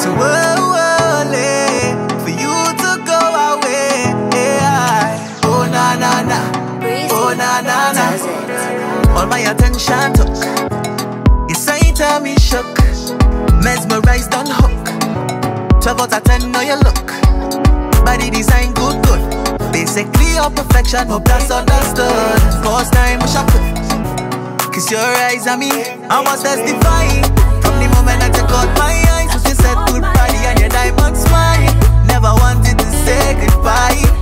So oh, oh, early for you to go away. Oh na na na, oh na na na. All my attention took. Your sight had me shook, mesmerized on hook. Twelve out of ten, know your look. Body design good, good. Basically your perfection, hope that's understood. First time I shop Kiss your eyes on me, I was testifying from the moment that you caught my eye said good body and your diamond smile. Never wanted to say goodbye.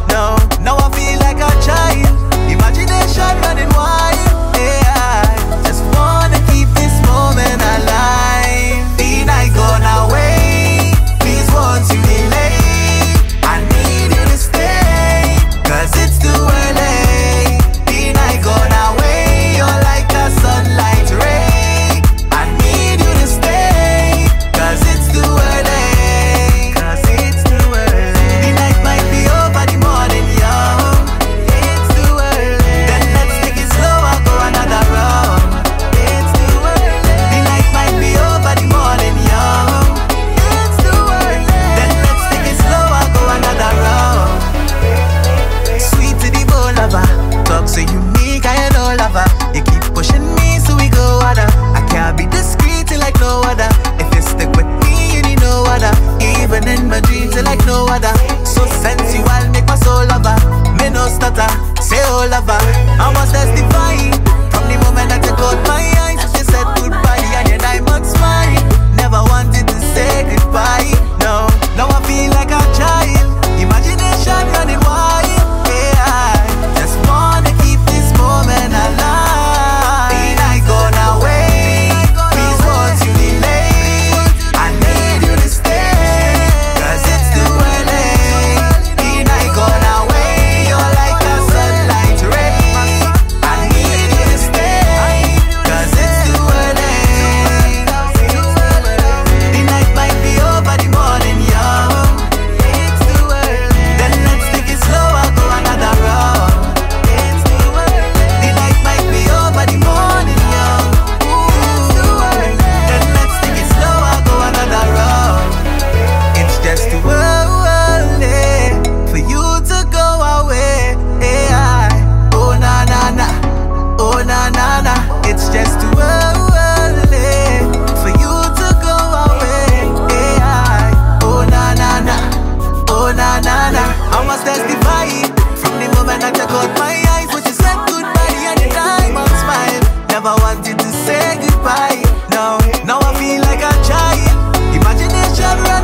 Caught my eyes when you said goodbye and the time I'm. Never wanted to say goodbye. Now, now I feel like a child. Imagination.